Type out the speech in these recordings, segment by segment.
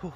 Whew.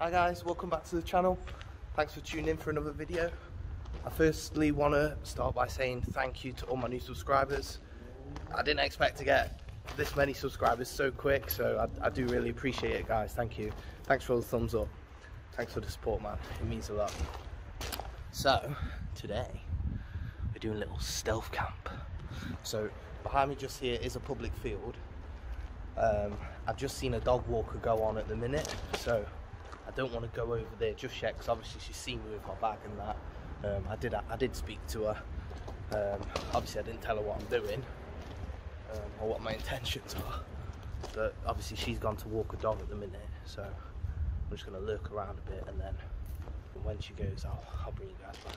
Hi guys, welcome back to the channel. Thanks for tuning in for another video. I firstly want to start by saying thank you to all my new subscribers. I didn't expect to get this many subscribers so quick, so I, I do really appreciate it guys, thank you. Thanks for all the thumbs up. Thanks for the support man, it means a lot. So, today, we're doing a little stealth camp. So, behind me just here is a public field. Um, I've just seen a dog walker go on at the minute, so don't want to go over there just yet because obviously she's seen me with my bag and that. Um, I did I did speak to her. Um, obviously, I didn't tell her what I'm doing um, or what my intentions are. But obviously, she's gone to walk a dog at the minute, so I'm just going to lurk around a bit and then when she goes, I'll, I'll bring you guys back.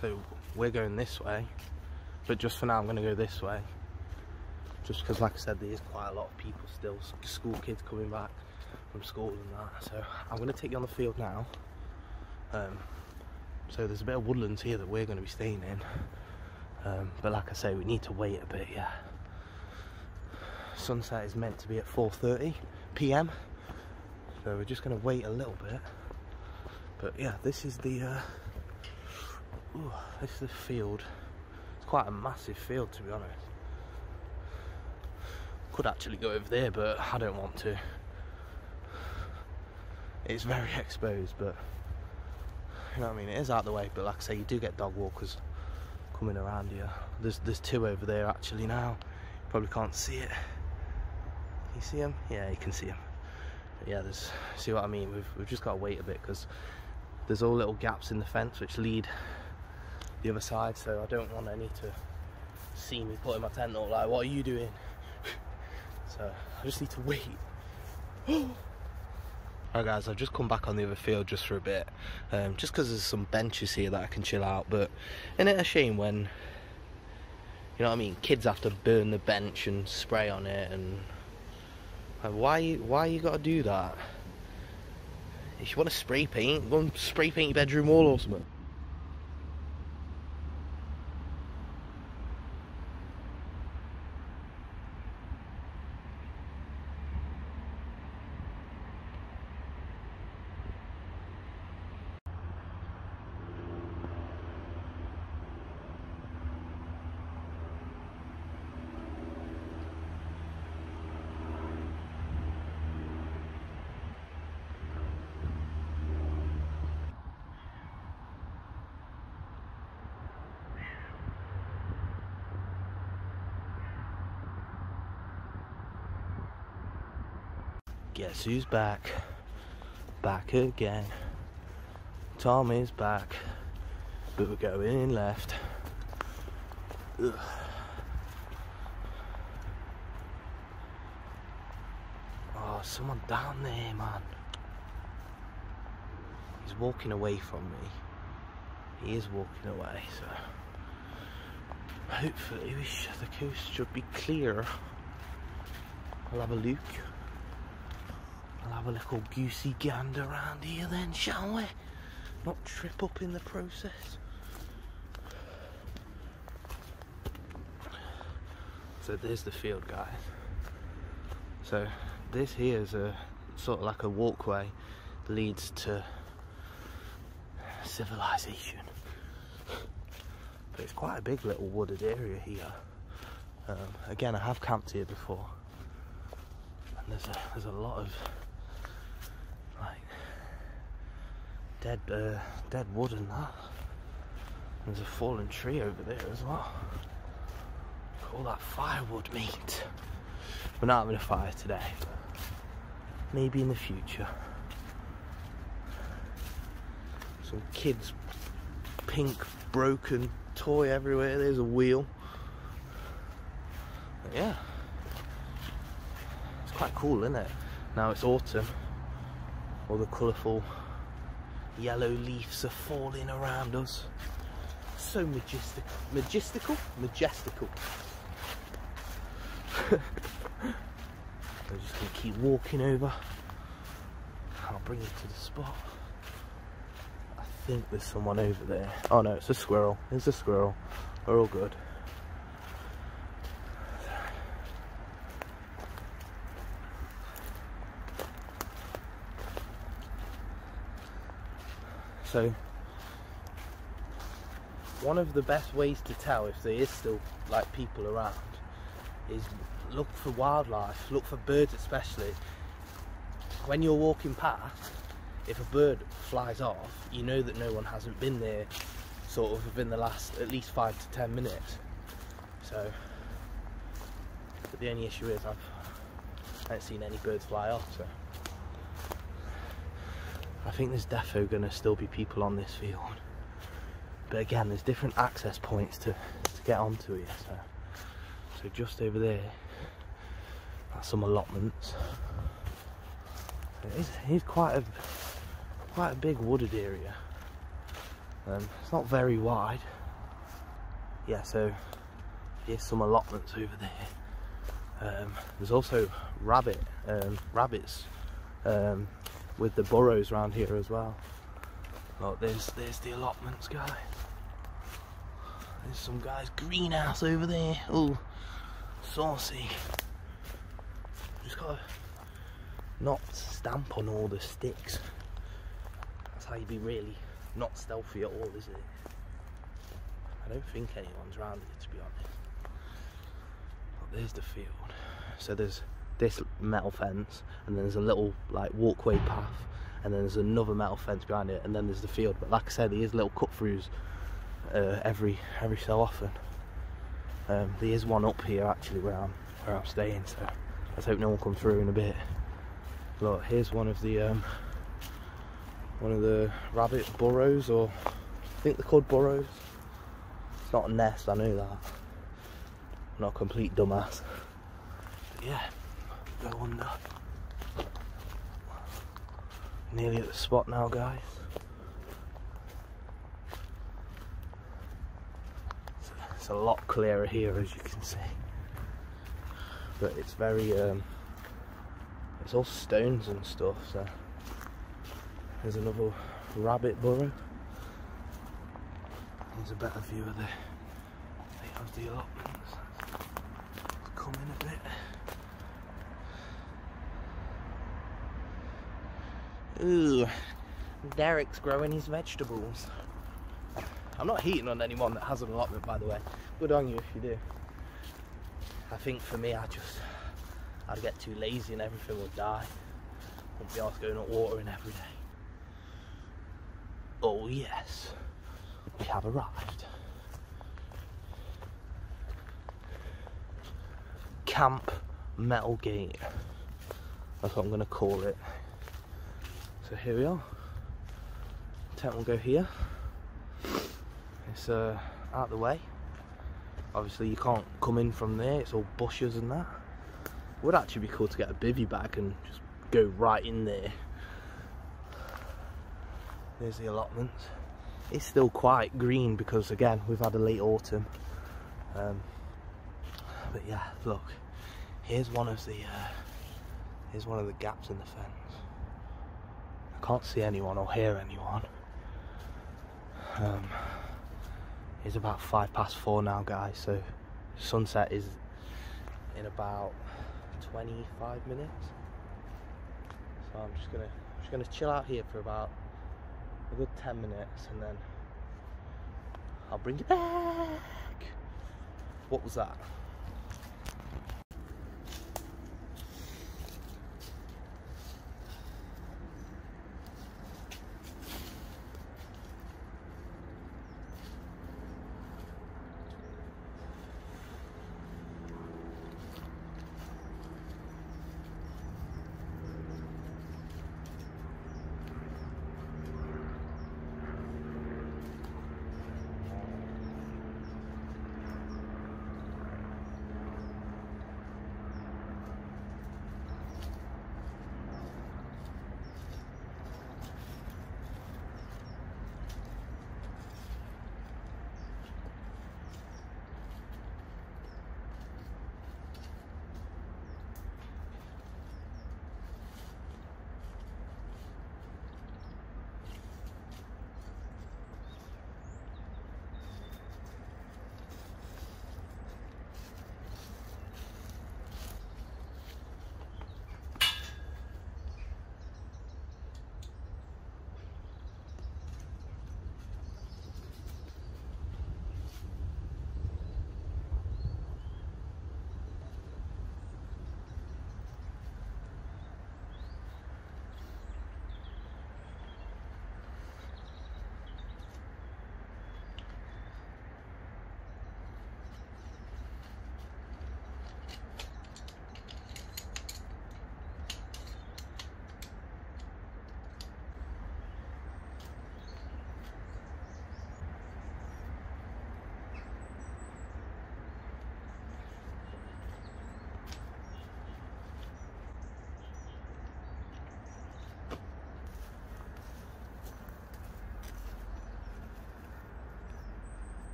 So we're going this way, but just for now I'm going to go this way. Just because, like I said, there is quite a lot of people still, school kids coming back from school and that. So I'm going to take you on the field now. Um, so there's a bit of woodlands here that we're going to be staying in. Um, but like I say, we need to wait a bit, yeah. Sunset is meant to be at 4.30 p.m. So we're just going to wait a little bit. But yeah, this is the... Uh, Ooh, this is the field. It's quite a massive field to be honest. Could actually go over there, but I don't want to. It's very exposed, but you know what I mean. It is out the way, but like I say, you do get dog walkers coming around here. There's there's two over there actually now. Probably can't see it. Can you see them? Yeah, you can see them. But yeah, there's. See what I mean? We've we've just got to wait a bit because there's all little gaps in the fence which lead the other side so I don't want any to see me putting my tent up like what are you doing? So I just need to wait. Alright guys, I've just come back on the other field just for a bit um, just because there's some benches here that I can chill out but isn't it a shame when you know what I mean kids have to burn the bench and spray on it and like, why why you gotta do that? If you want to spray paint go and spray paint your bedroom wall or something Guess who's back? Back again. Tom is back, but we're going in left. Ugh. Oh, someone down there, man. He's walking away from me. He is walking away, so hopefully the coast should be clear. I'll have a look. We'll have a little goosey gander around here then, shall we? Not trip up in the process. So there's the field, guys. So this here is a sort of like a walkway leads to civilization. But it's quite a big little wooded area here. Um, again, I have camped here before, and there's a, there's a lot of dead uh, dead wood and that. There's a fallen tree over there as well. All that firewood meat. We're not having a fire today. Maybe in the future. Some kids pink broken toy everywhere. There's a wheel. But yeah. It's quite cool, isn't it? Now it's autumn. All the colourful yellow leaves are falling around us. So majestic, majestical, majestical. I'm just gonna keep walking over. I'll bring you to the spot. I think there's someone over there. Oh no, it's a squirrel. It's a squirrel. We're all good. So, one of the best ways to tell if there is still like people around is look for wildlife, look for birds especially. When you're walking past, if a bird flies off, you know that no one hasn't been there sort of within the last at least five to ten minutes. So, but the only issue is I've I haven't seen any birds fly off. So, I think there's defo going to still be people on this field. But again, there's different access points to, to get onto it. So. So just over there, that's some allotments. It is, it is quite a quite a big wooded area. Um, it's not very wide. Yeah, so here's some allotments over there. Um, there's also rabbit um, rabbits um, with the burrows around here as well. Look, there's there's the allotments, guys. There's some guy's greenhouse over there. Oh, saucy. Just gotta not stamp on all the sticks. That's how you be really not stealthy at all, is it? I don't think anyone's around here to be honest. But there's the field. So there's this metal fence and then there's a little like walkway path and then there's another metal fence behind it and then there's the field. But like I said, there is little cut throughs uh, every every so often. Um, there is one up here actually where I'm where I'm staying, so let's hope no one comes through in a bit. Look, here's one of the um, one of the rabbit burrows, or I think they're called burrows. It's not a nest, I know that. I'm not a complete dumbass. But yeah, go under. Nearly at the spot now, guys. it's a lot clearer here as you can see but it's very um, it's all stones and stuff so there's another rabbit burrow here's a better view of the of the allotments come in a bit ooh Derek's growing his vegetables I'm not heating on anyone that has an allotment, by the way. Good on you if you do. I think for me, I just, I'd get too lazy and everything would die. Wouldn't be able to go and watering every day. Oh yes, we have arrived. Camp Metal Gate. That's what I'm going to call it. So here we are. Tent will go here it's uh, out the way. Obviously you can't come in from there, it's all bushes and that. Would actually be cool to get a bivy bag and just go right in there. There's the allotments. It's still quite green because again we've had a late autumn. Um, but yeah, look, here's one of the uh, here's one of the gaps in the fence. I can't see anyone or hear anyone. Um, it's about five past four now, guys. So sunset is in about 25 minutes. So I'm just gonna just gonna chill out here for about a good 10 minutes and then I'll bring you back. What was that?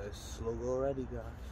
First slug already, guys.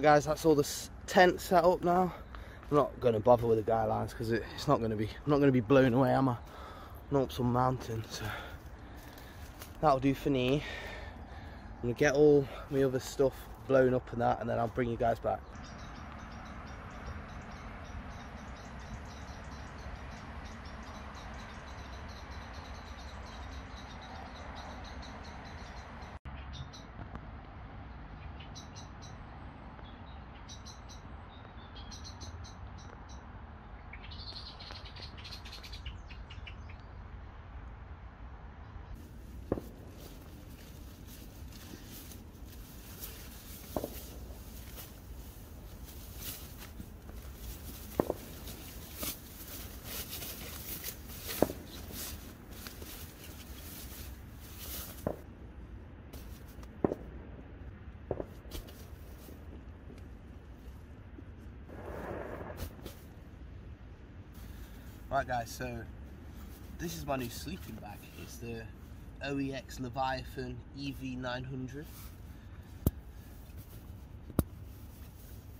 Guys, that's all the tent set up now. I'm not going to bother with the guy lines because it, it's not going to be. I'm not going to be blown away, am I? I'm not up some mountain, so that'll do for me. I'm gonna get all my other stuff blown up and that, and then I'll bring you guys back. Right guys, so this is my new sleeping bag. It's the OEX Leviathan EV900.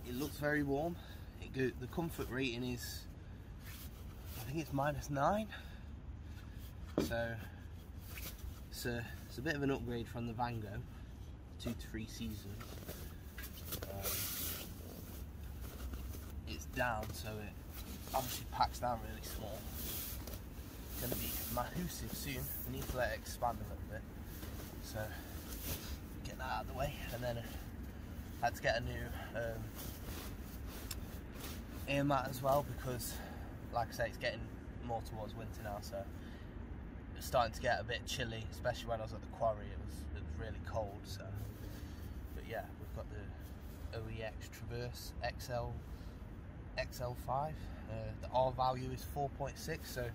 It looks very warm. It go, the comfort rating is, I think it's minus nine. So it's a, it's a bit of an upgrade from the Vango, two to three seasons. Um, it's down, so it obviously packs down really small. It's going to be massive soon. I need to let it expand a little bit. So get that out of the way, and then I had to get a new um, ear mat as well because, like I say, it's getting more towards winter now. So it's starting to get a bit chilly, especially when I was at the quarry. It was it was really cold. So, but yeah, we've got the OEX Traverse XL XL5. Uh, the R value is 4.6, so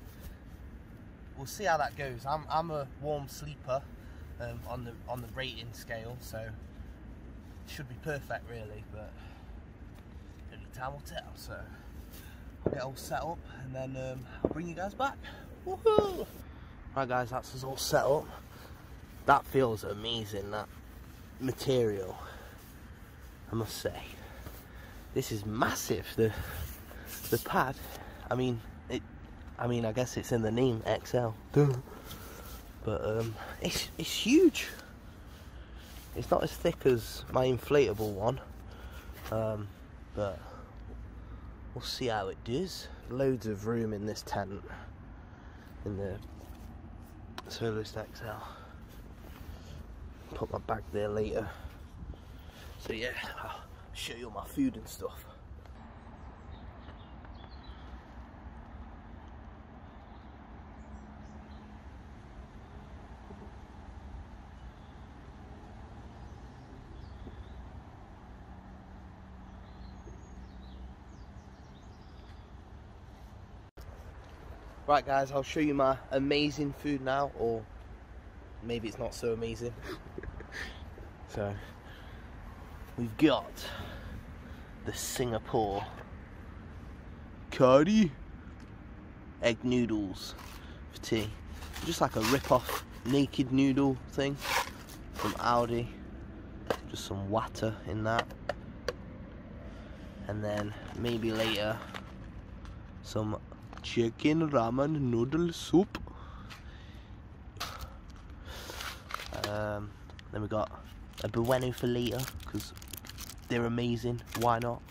we'll see how that goes. I'm I'm a warm sleeper um, on the on the rating scale, so should be perfect really, but only time will tell. So I'll get all set up and then um, I'll bring you guys back. Woohoo! Right guys, that's us all set up. That feels amazing, that material, I must say. This is massive, the the pad. I mean, it. I mean, I guess it's in the name XL. But um, it's it's huge. It's not as thick as my inflatable one, um, but we'll see how it does. Loads of room in this tent in the Soloist XL. Put my bag there later. So yeah, show you all my food and stuff. Right guys, I'll show you my amazing food now, or maybe it's not so amazing. so, we've got the Singapore curry egg noodles for tea. Just like a rip-off naked noodle thing from Aldi. Just some water in that. And then maybe later some chicken ramen noodle soup. Um, then we got a bueno for later because they're amazing. Why not?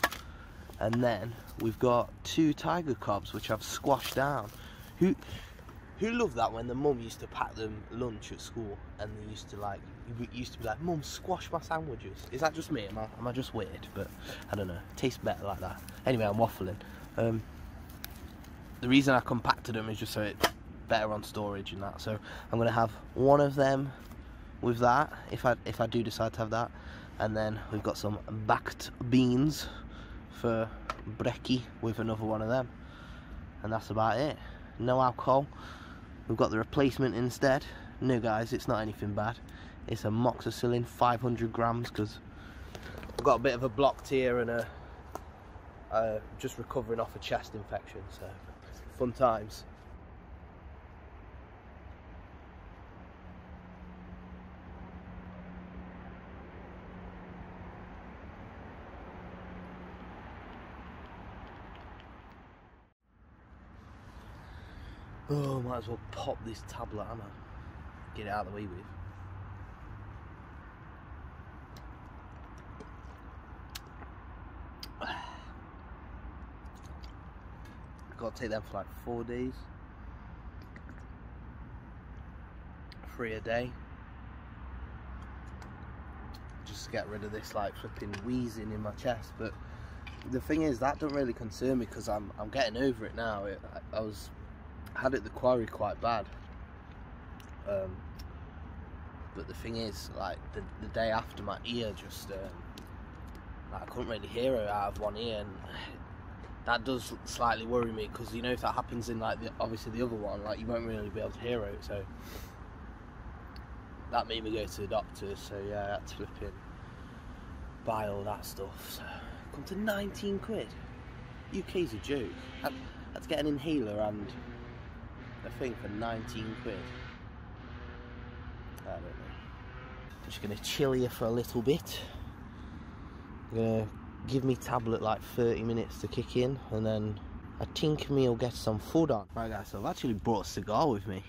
And then we've got two tiger cubs which I've squashed down. Who who loved that when the mum used to pack them lunch at school and they used to like used to be like, Mum, squash my sandwiches. Is that just me? Am I, am I just weird? But I don't know. Tastes better like that. Anyway, I'm waffling. Um, the reason I compacted them is just so it's better on storage and that. So I'm gonna have one of them with that if I if I do decide to have that, and then we've got some baked beans for brekkie with another one of them, and that's about it. No alcohol. We've got the replacement instead. No, guys, it's not anything bad. It's amoxicillin 500 grams because I've got a bit of a blocked ear and a uh, just recovering off a chest infection. So fun times. Oh, might as well pop this tablet, Anna. Get it out of the way with. Got to take them for like four days. Three a day. Just to get rid of this like flipping wheezing in my chest. But the thing is, that don't really concern me because I'm, I'm getting over it now. It, I, I was had it the quarry quite bad. Um, but the thing is, like the, the day after, my ear just um, like, I couldn't really hear it out of one ear, and that does slightly worry me because you know if that happens in like the, obviously the other one, like you won't really be able to hear it. So that made me go to the doctor. So yeah, I had to flip in, buy all that stuff. So come to 19 quid. UK's a joke. I, Let's get an inhaler and a think for 19 quid. I don't know. I'm just gonna chill here for a little bit. I'm gonna give me tablet like 30 minutes to kick in and then I think me'll get some food on. Right guys, so I've actually brought a cigar with me.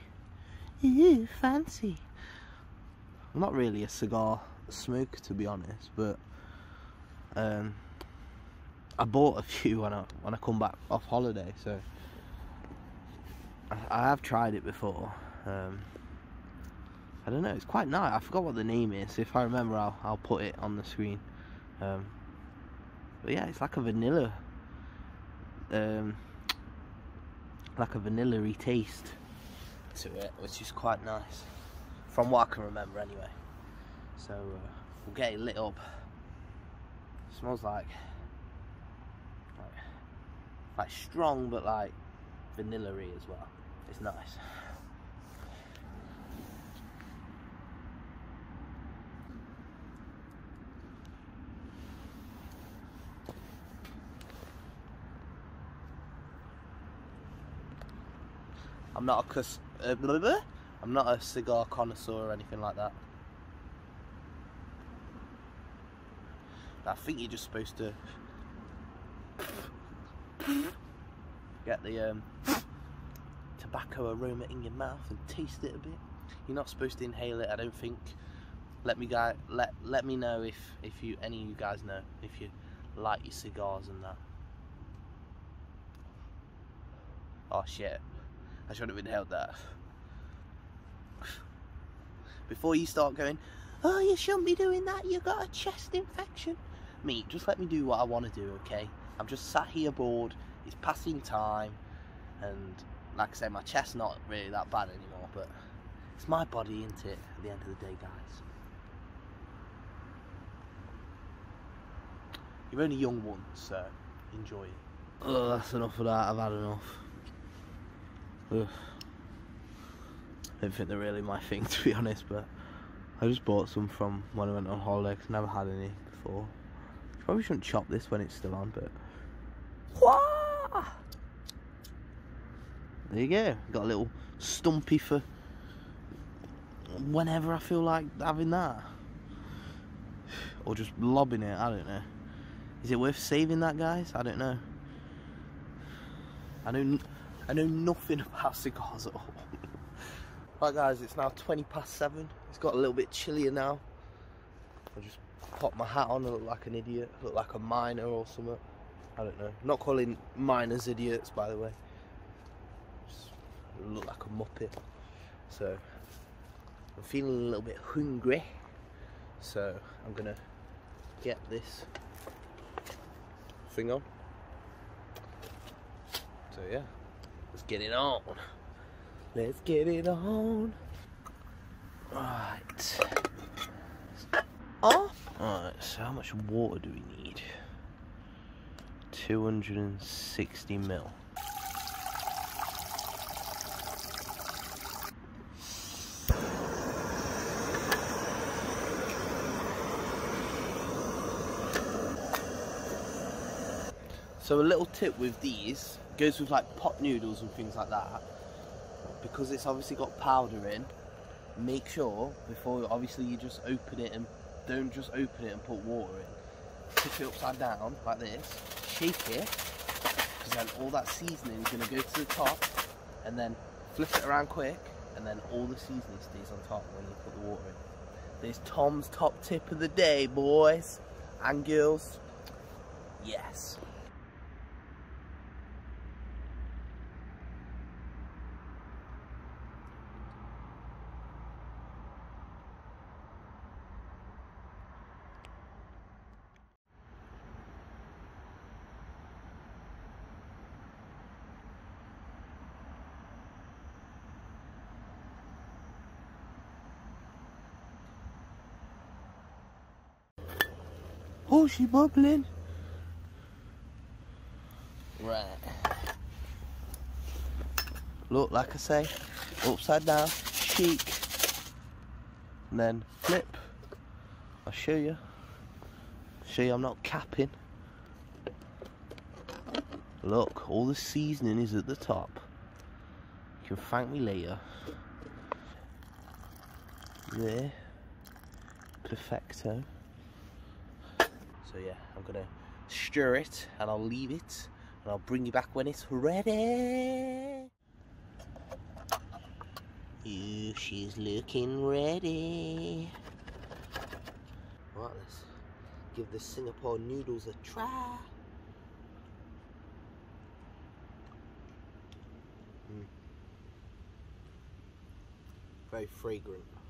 Ooh, fancy. I'm not really a cigar smoker to be honest, but um, I bought a few when I when I come back off holiday, so I, have tried it before. Um, I don't know, it's quite nice. I forgot what the name is. If I remember, I'll I'll put it on the screen. Um, but yeah, it's like a vanilla, um, like a vanilla taste to it, which is quite nice, from what I can remember anyway. So uh, we'll get it lit up. It smells like, like, like strong, but like vanilla-y as well. It's nice. I'm not a cus uh, blah, blah, I'm not a cigar connoisseur or anything like that. I think you're just supposed to get the um, tobacco aroma in your mouth and taste it a bit. You're not supposed to inhale it, I don't think. Let me guy let let me know if if you any of you guys know if you light your cigars and that. Oh shit. I shouldn't have inhaled that. Before you start going, oh you shouldn't be doing that, you got a chest infection. Me, just let me do what I want to do, okay? I'm just sat here bored, it's passing time, and like I say, my chest's not really that bad anymore, but it's my body, isn't it, at the end of the day, guys? You're only young once, so enjoy it. Oh, that's enough of that, I've had enough. Ugh. I don't think they're really my thing, to be honest, but I just bought some from when I went on holiday, because I never had any before. Probably shouldn't chop this when it's still on, but... There you go. Got a little stumpy for whenever I feel like having that. Or just lobbing it, I don't know. Is it worth saving that, guys? I don't know. I know, I know nothing about cigars at all. right, guys, it's now 20 past 7. It's got a little bit chillier now. I just pop my hat on look like an idiot. Look like a miner or something. I don't know. not calling miners idiots, by the way. Just look like a muppet. So, I'm feeling a little bit hungry. So, I'm gonna get this thing on. So yeah, let's get it on. Let's get it on. Right. Oh. Alright, so how much water do we need? 260 mil. So a little tip with these goes with like pot noodles and things like that because it's obviously got powder in make sure before obviously you just open it and don't just open it and put water in tip it upside down like this. Shake it. Because then all that seasoning is going to go to the top and then flip it around quick and then all the seasoning stays on top when you put the water in. There's Tom's top tip of the day boys and girls. Yes Oh, she bubbling. Right. Look, like I say, upside down, shake, and then flip. I'll show you. Show you I'm not capping. Look, all the seasoning is at the top. You can thank me later. There. Perfecto. So yeah, I'm gonna stir it and I'll leave it and I'll bring you back when it's ready. Ooh, she's looking ready. Right, let's give the Singapore noodles a try. Mm. Very fragrant.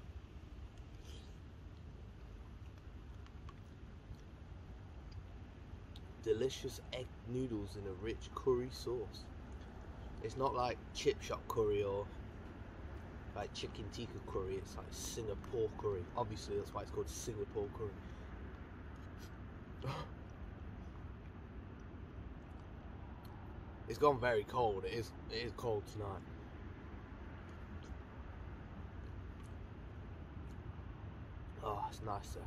Delicious egg noodles in a rich curry sauce. It's not like chip shop curry or like chicken tikka curry, it's like Singapore curry. Obviously that's why it's called Singapore curry. it's gone very cold, it is it is cold tonight. Oh, it's nice though.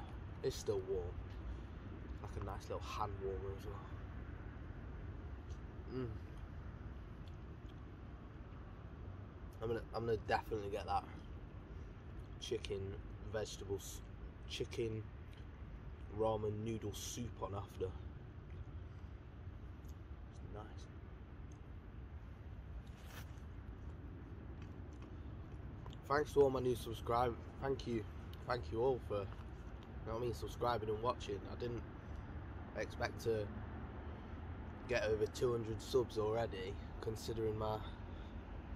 It's still warm like a nice little hand warmer as well. Mm. I'm gonna I'm gonna definitely get that chicken vegetables chicken ramen noodle soup on after. It's nice. Thanks to all my new subscribers. Thank you. Thank you all for you know what I mean subscribing and watching. I didn't expect to get over 200 subs already, considering my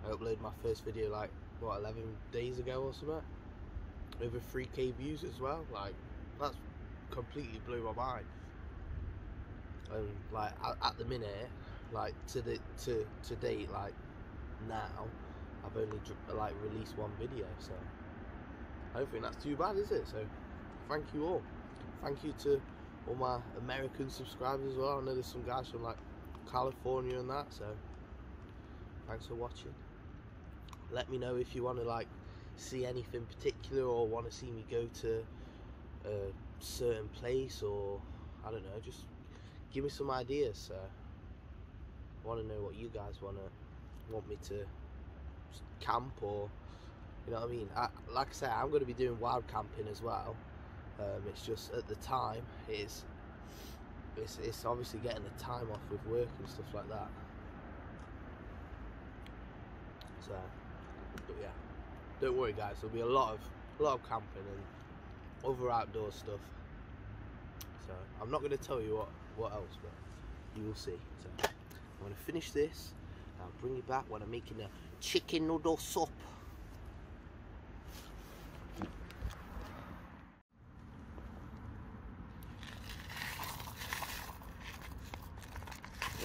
I uploaded my first video like what 11 days ago or something. Over 3k views as well. Like that's completely blew my mind. And like at, at the minute, like to the to to date, like now, I've only like released one video, so I don't think that's too bad, is it? So thank you all. Thank you to all my American subscribers as well. I know there's some guys from like California and that, so thanks for watching. Let me know if you want to like see anything particular or want to see me go to a certain place or I don't know, just give me some ideas. So I want to know what you guys want to want me to camp or you know what I mean. I, like I said, I'm going to be doing wild camping as well. Um, it's just at the time it's, it's it's obviously getting the time off with work and stuff like that. So, but yeah, don't worry guys. There'll be a lot of a lot of camping and other outdoor stuff. So I'm not going to tell you what what else, but you will see. So I'm going to finish this. I'll bring you back when I'm making a chicken noodle soup.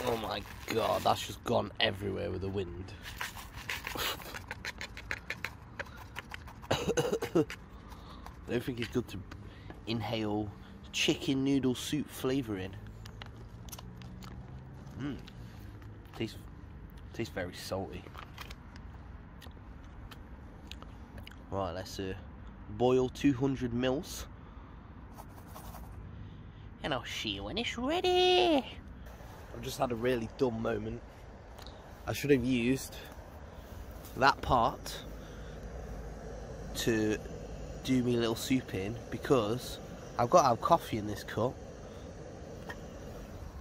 Oh my god, that's just gone everywhere with the wind. I don't think it's good to inhale chicken noodle soup flavouring. Mmm. Tastes, tastes very salty. Right, let's uh, boil 200 mils. And I'll see you when it's ready. I've just had a really dumb moment. I should have used that part to do me a little soup in because I've got to have coffee in this cup.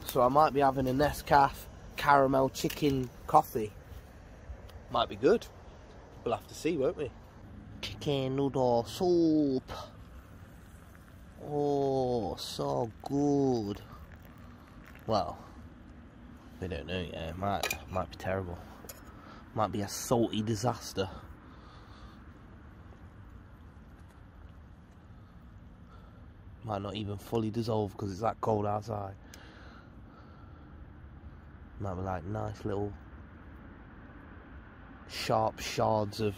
So I might be having a Nescafe caramel chicken coffee. Might be good. We'll have to see, won't we? Chicken noodle soup. Oh, so good. Well, we don't know yet. It might might be terrible. Might be a salty disaster. Might not even fully dissolve because it's that cold outside. Might be like nice little sharp shards of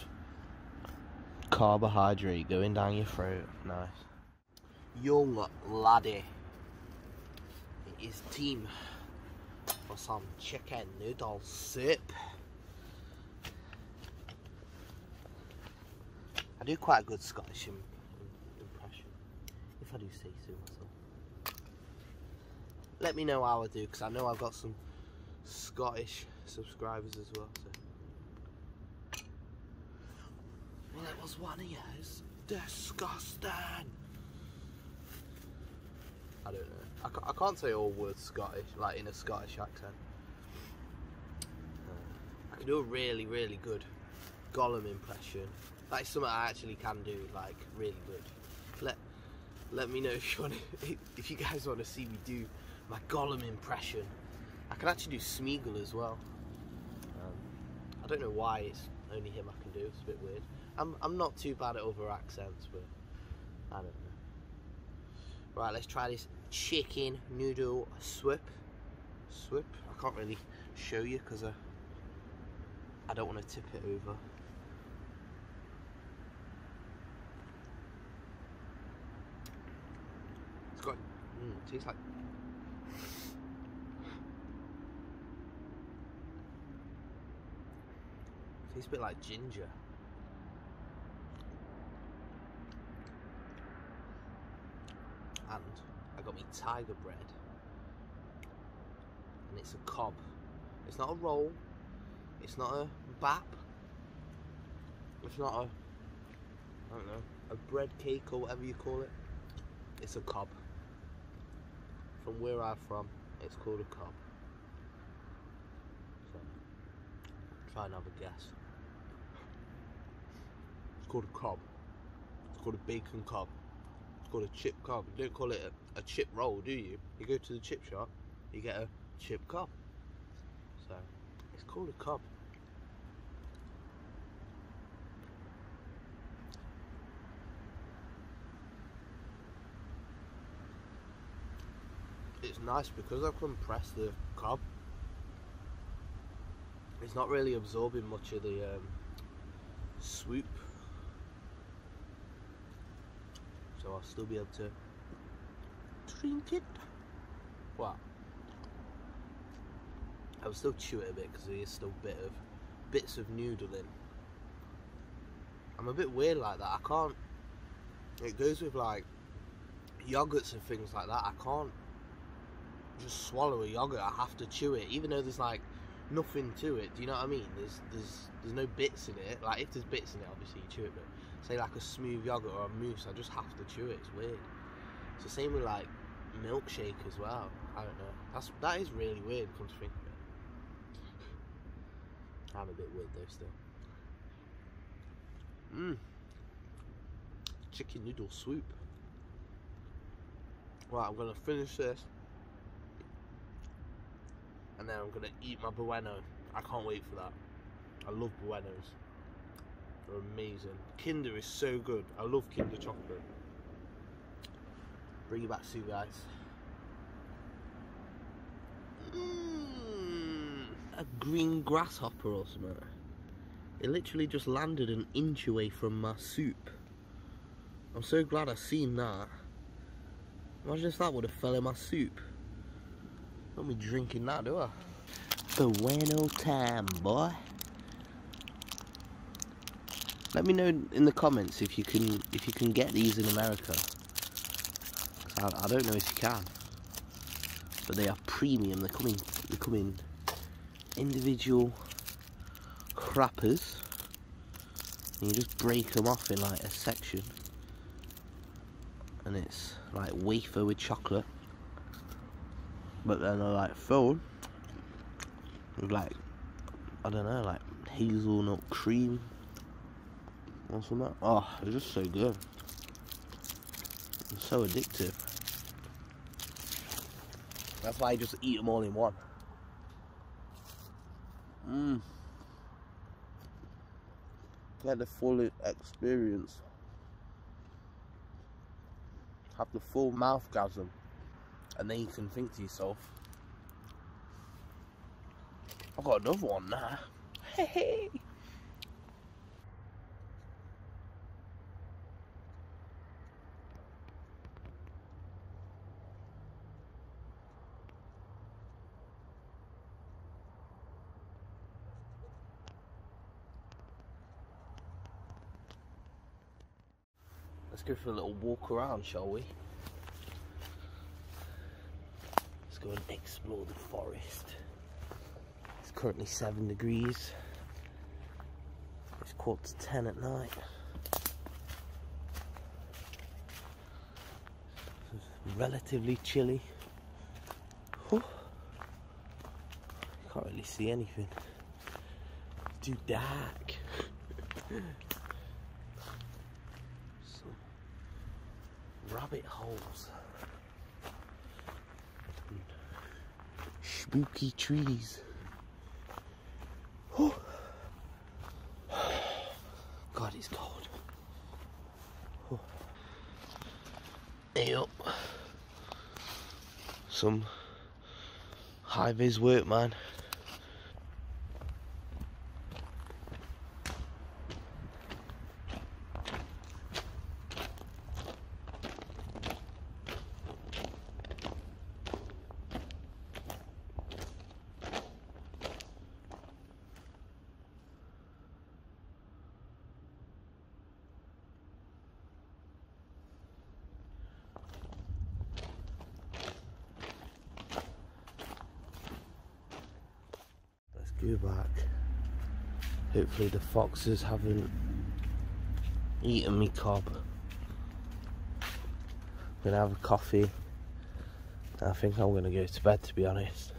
carbohydrate going down your throat. Nice. Young laddie. It is team for some chicken noodle soup. I do quite a good Scottish impression, if I do say so myself. Let me know how I do, because I know I've got some Scottish subscribers as well. So. Well, it was one of yours. Disgusting. I don't know. I, I can't say all words Scottish, like in a Scottish accent. Uh, I can do a really, really good Gollum impression. That is something I actually can do, like really good. Let let me know if you want to, if you guys want to see me do my Gollum impression. I can actually do Smeagol as well. Um, I don't know why it's only him I can do. It's a bit weird. I'm I'm not too bad at other accents, but I don't know. Right, let's try this chicken noodle swip. Swip. I can't really show you because I I don't want to tip it over. It's got mm, tastes like tastes a bit like ginger. And me tiger bread. And it's a cob. It's not a roll. It's not a bap. It's not a I don't know, a bread cake or whatever you call it. It's a cob. From where I'm from, it's called a cob. So, try and have a guess. It's called a cob. It's called a bacon cob. It's called a chip cob. You don't call it a, a chip roll, do you? You go to the chip shop, you get a chip cob. So, it's called a cob. it's nice because I've compressed the cob. It's not really absorbing much of the um, swoop, so I'll still be able to drink it. What? I'll still chew it a bit because there is still a bit of bits of noodle in. I'm a bit weird like that. I can't. It goes with like yogurts and things like that. I can't just swallow a yogurt. I have to chew it, even though there's like nothing to it. Do you know what I mean? There's there's there's no bits in it. Like if there's bits in it, obviously you chew it. But say like a smooth yogurt or a mousse, I just have to chew it. It's weird. It's the same with like milkshake as well. I don't know. That's that is really weird. Come to think of it, I'm a bit weird though still. Mmm. Chicken noodle swoop. Right, I'm gonna finish this and then I'm gonna eat my Bueno. I can't wait for that. I love Buenos. They're amazing. Kinder is so good. I love Kinder chocolate. Bring it back soon, guys. Mm, a green grasshopper or something. It literally just landed an inch away from my soup. I'm so glad I seen that. Imagine if that would have fell in my soup. Don't be drinking that, do I? The Bueno time, boy. Let me know in the comments if you can if you can get these in America. I, I, don't know if you can, but they are premium. They come in they come in individual wrappers. And you just break them off in like a section, and it's like wafer with chocolate but then I like filled with like I don't know, like hazelnut cream or something. Oh, it's just so good. It's so addictive. That's why I just eat them all in one. Mmm. Get the full experience. Have the full mouth gasm and then you can think to yourself, I've got another one now. Hey. Let's go for a little walk around, shall we? Let's go and explore the forest. It's currently 7 degrees. It's quarter to 10 at night. Relatively chilly. Can't really see anything. Too dark. Some rabbit holes. spooky trees. Oh. God, it's cold. Hey up. Some high vis work, man. Back. Hopefully the foxes haven't eaten me cob. I'm gonna have a coffee. I think I'm gonna go to bed to be honest.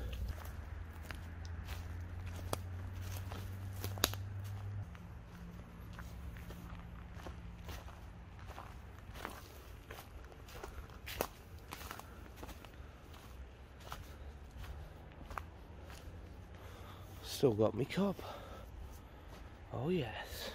Still got me cup. Oh yes.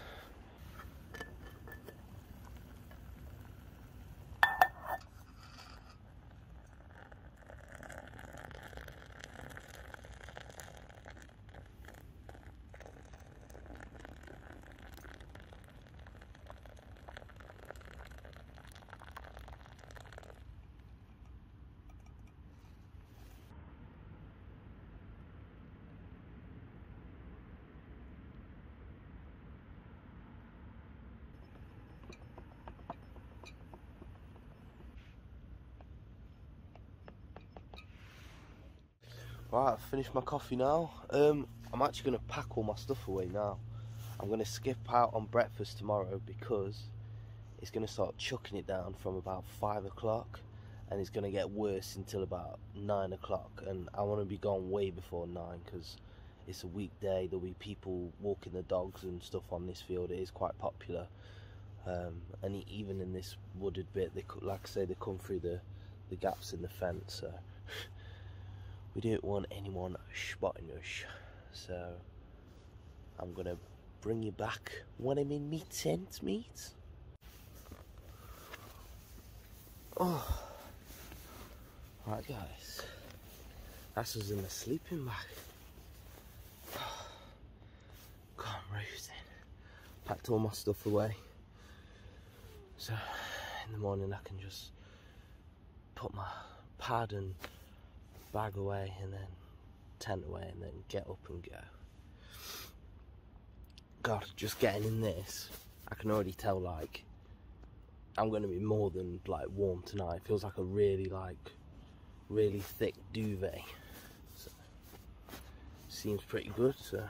Right, I've finished my coffee now. Um, I'm actually going to pack all my stuff away now. I'm going to skip out on breakfast tomorrow because it's going to start chucking it down from about 5 o'clock and it's going to get worse until about 9 o'clock and I want to be gone way before 9 because it's a weekday, there'll be people walking the dogs and stuff on this field, it is quite popular. Um, and even in this wooded bit, they like I say, they come through the, the gaps in the fence. So we don't want anyone spotting us so I'm gonna bring you back when I'm in me tent meet oh. Right guys. That's us in the sleeping bag. God, I'm roasting packed all my stuff away. So in the morning I can just put my pad and bag away and then tent away and then get up and go. God, just getting in this, I can already tell like I'm going to be more than like warm tonight. It feels like a really like really thick duvet. So, seems pretty good. So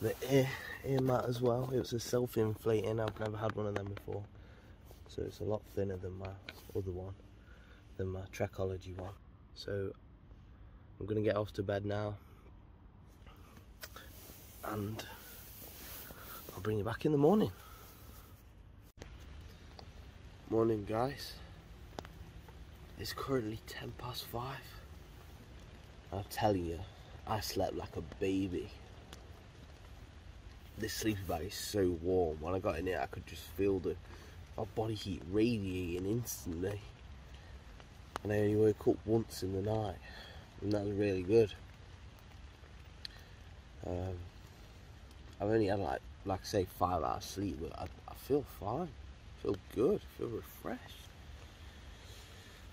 the ear ear mat as well. It was a self-inflating. I've never had one of them before. So it's a lot thinner than my other one, than my Trekology one. So I'm gonna get off to bed now and I'll bring you back in the morning. Morning guys. It's currently 10 past 5. I'm telling you, I slept like a baby. This sleeping bag is so warm. When I got in it, I could just feel the my body heat radiating instantly and I only woke up once in the night and that was really good. Um, I've only had like like say five hours sleep but I, I feel fine. I feel good I feel refreshed.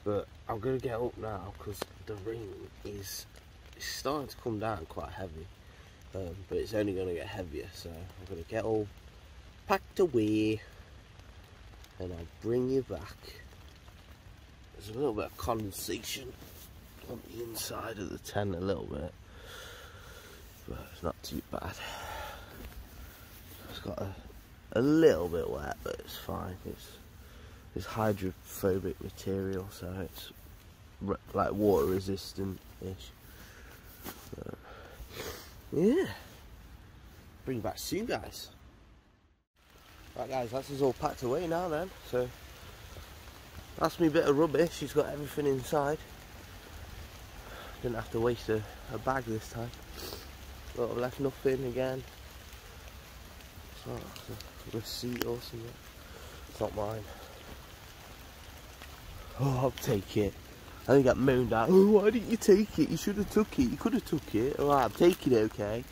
But I'm gonna get up now because the rain is starting to come down quite heavy. Um, but it's only gonna get heavier so I'm gonna get all packed away and I'll bring you back there's a little bit of condensation on the inside of the tent a little bit. but it's not too bad. It's got a, a little bit wet, but it's fine. It's it's hydrophobic material, so it's like water resistant ish. yeah. Bring you back soon, guys. Right, guys, that's us all packed away now then. So that's me bit of rubbish. She's got everything inside. Didn't have to waste a, a bag this time. But I've left nothing again. It's not a receipt or something. It's not mine. Oh, I'll take it. I think I got moaned at. Oh, why didn't you take it? You should have took it. You could have took it. Alright, I'm taking it, okay?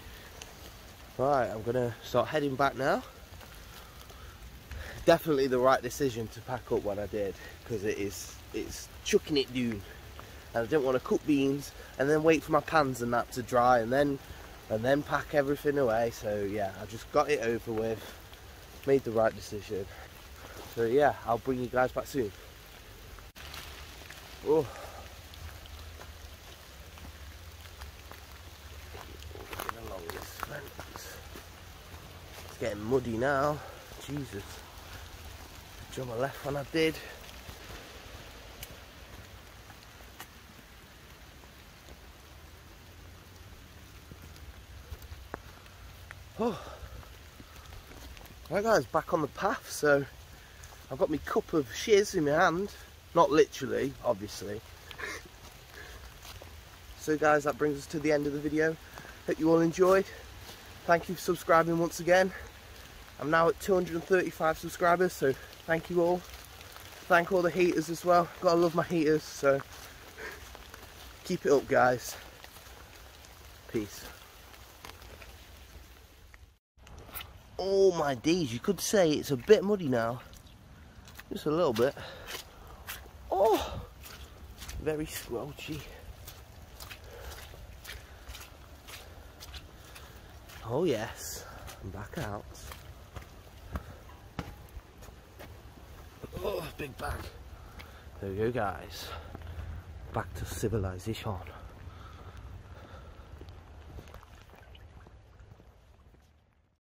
Alright, I'm gonna start heading back now. Definitely the right decision to pack up when I did, because it is it's chucking it down. And I didn't want to cook beans and then wait for my pans and that to dry and then and then pack everything away. So yeah, I just got it over with, made the right decision. So yeah, I'll bring you guys back soon. Oh. It's getting muddy now. Jesus. Jump my left when I did. Oh. Right guys, back on the path, so I've got my cup of shiz in my hand. Not literally, obviously. so guys, that brings us to the end of the video. Hope you all enjoyed. Thank you for subscribing once again. I'm now at 235 subscribers, so thank you all. Thank all the heaters as well. Gotta love my heaters, so keep it up guys. Peace. Oh my days, you could say it's a bit muddy now. Just a little bit. Oh, very squelchy. Oh yes, I'm back out. Oh, big bag. There we go guys. Back to civilization.